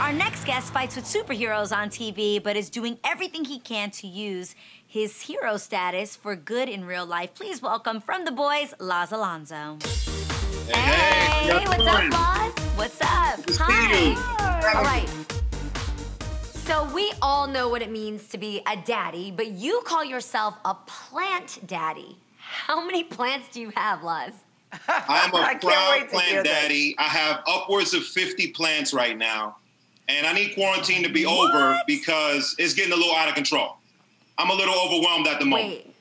Our next guest fights with superheroes on TV, but is doing everything he can to use his hero status for good in real life. Please welcome from the boys, Laz Alonso. Hey, hey, what's up, Laz? What's up? Hi. All right. So we all know what it means to be a daddy, but you call yourself a plant daddy. How many plants do you have, Laz? I'm a proud plant hear this. daddy. I have upwards of 50 plants right now. And I need quarantine to be over because it's getting a little out of control. I'm a little overwhelmed at the moment. Wait.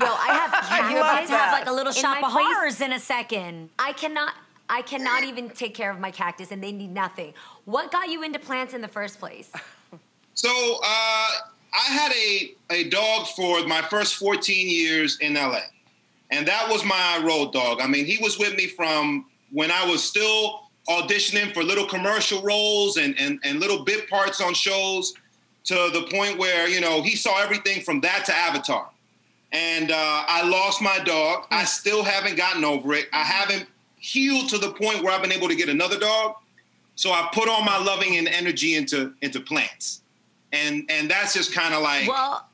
Yo, I have I You're about to have like a little In shop of place- horrors in a second. I cannot I cannot even take care of my cactus and they need nothing. What got you into plants in the first place? So uh, I had a, a dog for my first 14 years in LA. And that was my road dog. I mean, he was with me from when I was still auditioning for little commercial roles and, and, and little bit parts on shows to the point where, you know, he saw everything from that to Avatar. And uh, I lost my dog. I still haven't gotten over it. I haven't healed to the point where I've been able to get another dog. So I put all my loving and energy into into plants. And and that's just kind of like Well,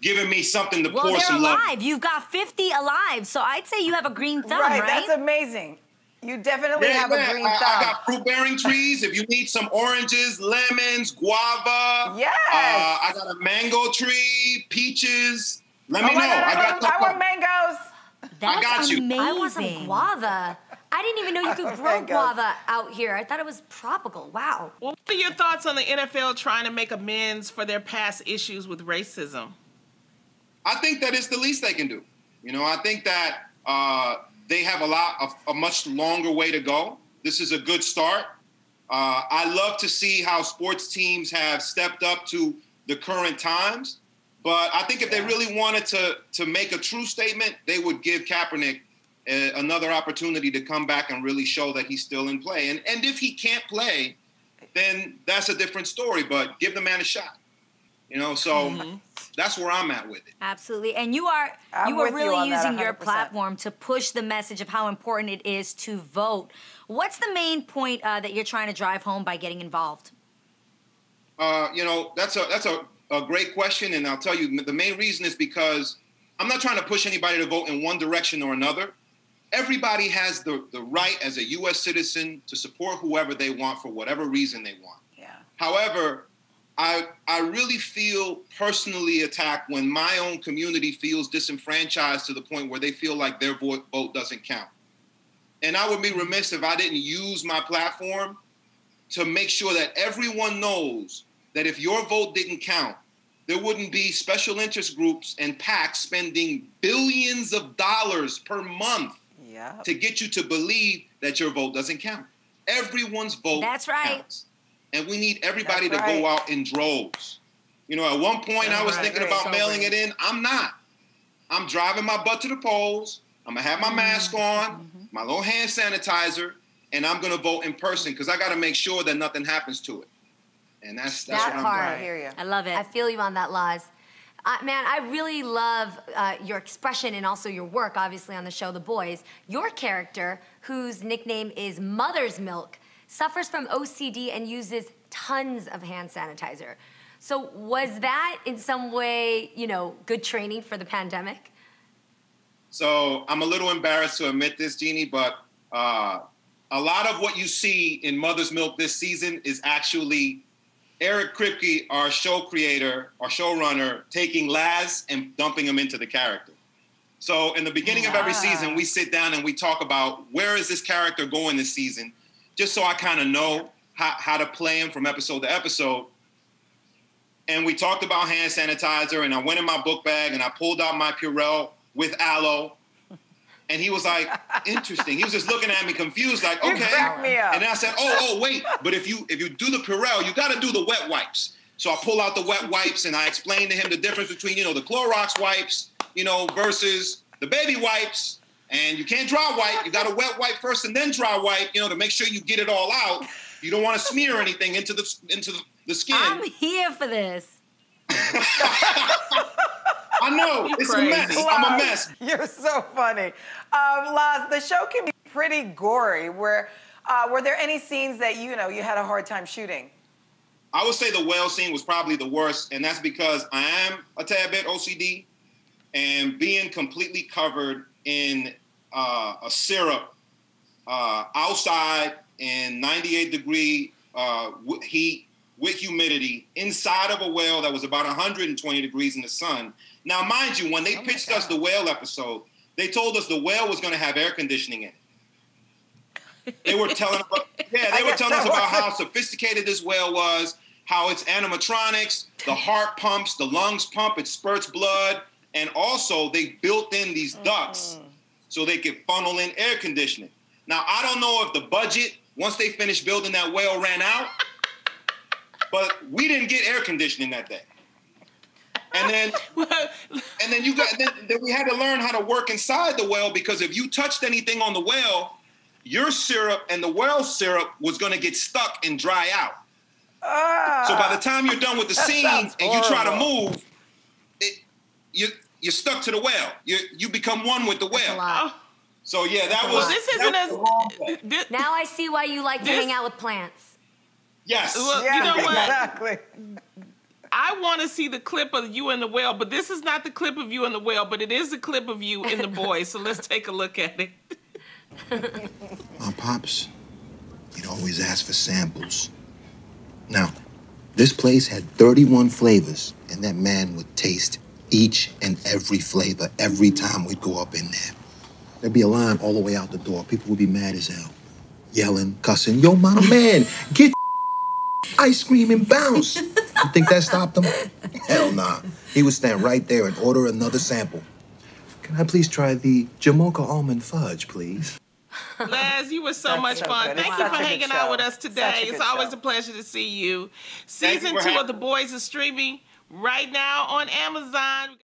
giving me something to well, pour they're some love. alive. You've got 50 alive, so I'd say you have a green thumb, right? right, that's amazing. You definitely Yeah, have yeah, a green I, thumb. I got fruit bearing trees. If you need some oranges, lemons, guava. Yes. Uh, I got a mango tree, peaches. Let oh me know. God, I, I got want, I want mangoes. That's got you. amazing. I want some guava. I didn't even know you could grow guava out here. I thought it was tropical. Wow. Well, what are your thoughts on the NFL trying to make amends for their past issues with racism? I think that it's the least they can do. You know, I think that uh, they have a lot, of, a much longer way to go. This is a good start. Uh, I love to see how sports teams have stepped up to the current times. But I think if they really wanted to to make a true statement, they would give Kaepernick a, another opportunity to come back and really show that he's still in play. And and if he can't play, then that's a different story. But give the man a shot. You know, so that's where I'm at with it. Absolutely. And you are I'm you are with you really using your platform to push the message of how important it is to vote. What's the main point uh, that you're trying to drive home by getting involved? Uh, you know, that's a that's a, a great question, and I'll tell you the main reason is because I'm not trying to push anybody to vote in one direction or another. Everybody has the, the right as a U.S. citizen to support whoever they want for whatever reason they want. Yeah. However, I I really feel personally attacked when my own community feels disenfranchised to the point where they feel like their vote, vote doesn't count. And I would be remiss if I didn't use my platform to make sure that everyone knows that if your vote didn't count, there wouldn't be special interest groups and PACs spending billions of dollars per month Yeah. to get you to believe that your vote doesn't count. Everyone's vote That's right. counts. And we need everybody That's to go out in droves. You know, at one point I was Right, thinking right. about mailing it in. I'm not. I'm driving my butt to the polls. I'm gonna have my mask Mm-hmm. on, my little hand sanitizer, and I'm gonna vote in person because I gotta make sure that nothing happens to it. And that's that's That what I'm part. I hear you. I love it. I feel you on that, Laz. Uh, man, I really love uh, your expression and also your work, obviously, on the show The Boys. Your character, whose nickname is Mother's Milk, suffers from OCD and uses tons of hand sanitizer. So, was that in some way, you know, good training for the pandemic? So I'm a little embarrassed to admit this, Jeannie, but uh, a lot of what you see in Mother's Milk this season is actually Eric Kripke, our show creator, our showrunner, taking Laz and dumping him into the character. So in the beginning of every season, we sit down and we talk about where is this character going this season, just so I kind of know how, how to play him from episode to episode. And we talked about hand sanitizer, and I went in my book bag and I pulled out my Purell with aloe. And he was like, interesting. He was just looking at me confused, like, okay. cracked me up. And I said, oh, oh, wait. But if you if you do the Purell, you got to do the wet wipes. So I pull out the wet wipes and I explain to him the difference between, you know, the Clorox wipes, you know, versus the baby wipes. And you can't dry wipe. You got to wet wipe first and then dry wipe, you know, to make sure you get it all out. You don't want to smear anything into the into the, the skin. I'm here for this. I know You it's a crazy. mess. I'm a mess. You're so funny. Um, Laz, the show can be pretty gory. Where uh, were there any scenes that you know you had a hard time shooting? I would say the whale scene was probably the worst, and that's because I am a tad bit OCD, and being completely covered in uh, a syrup uh, outside in 98 degree uh, heat with humidity inside of a whale that was about 120 degrees in the sun. Now, mind you, when they oh pitched us the whale episode, they told us the whale was going to have air conditioning in it. They were telling about, yeah, they were telling us about how sophisticated this whale was, how it's animatronics, the heart pumps, the lungs pump, it spurts blood, and also they built in these ducts mm-hmm. so they could funnel in air conditioning. Now I don't know if the budget once they finished building that well, ran out, but we didn't get air conditioning that day. And then, and then you got then, then we had to learn how to work inside the well because if you touched anything on the well, your syrup and the whale syrup was going to get stuck and dry out. Ah, so by the time you're done with the scene and you try to move, you you're stuck to the whale. You you become one with the whale. So yeah, that was. Well, this isn't as. This, now I see why you like this, to hang out with plants. Yes. Well, yeah, you know what? Exactly. I want to see the clip of you and the whale, but this is not the clip of you and the whale, but it is the clip of you and the boy. so let's take a look at it. My pops, he'd always ask for samples. Now, this place had 31 flavors, and that man would taste each and every flavor every time we'd go up in there. There'd be a line all the way out the door. People would be mad as hell, yelling, cussing. Yo, my man, get ice cream and bounce. You think that stopped him? Hell nah. He would stand right there and order another sample. Can I please try the Jamoca almond fudge, please? Laz, you were so That's much so fun. Good. Thank it's you for hanging out with us today. It's always show. a pleasure to see you. Season two of The Boys is streaming right now on Amazon.